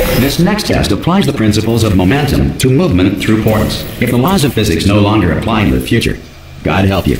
This next test applies the principles of momentum to movement through portals. If the laws of physics no longer apply in the future, God help you.